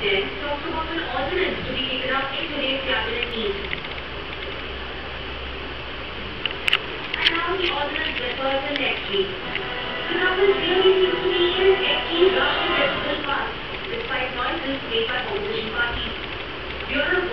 10 talks about an ordinance to be taken up in today's cabinet meeting. And now the ordinance refers to next week. The numbers really seem to be in a key rush to the passed, despite noises made by opposition parties. Bureau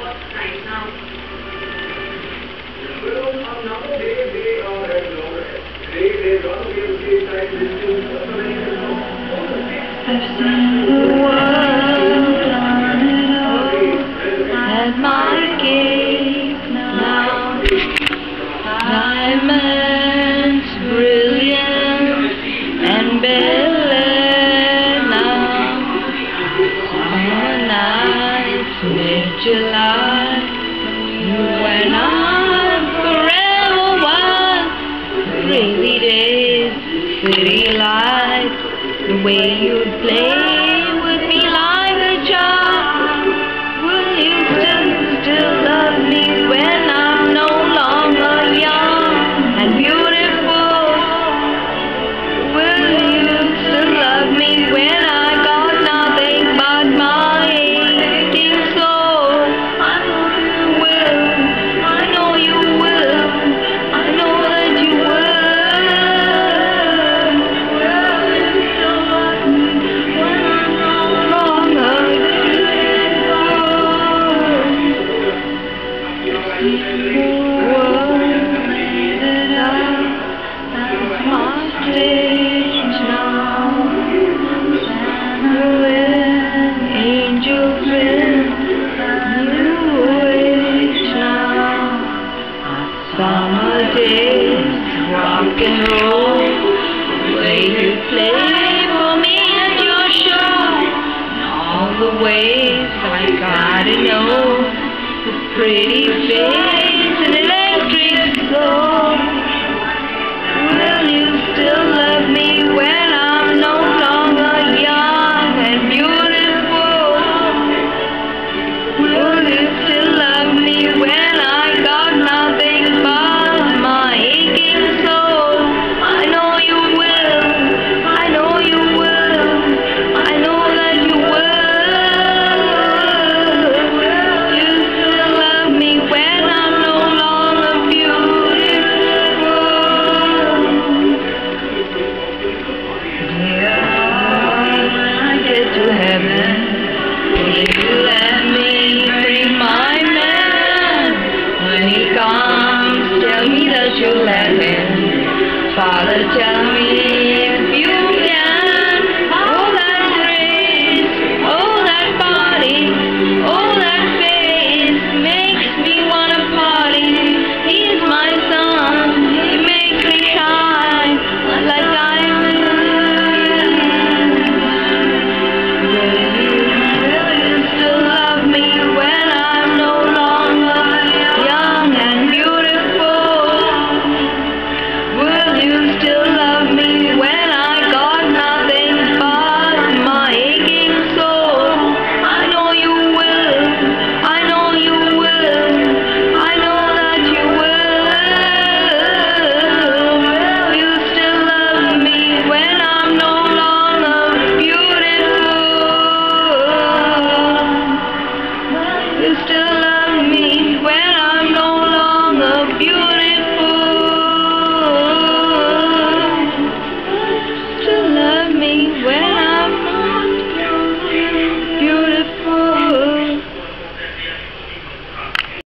mid-July, when I'm forever wild. Crazy days, city lights, the way you play you play for me at your and all the ways I gotta know the pretty face and electric glow. Will you still love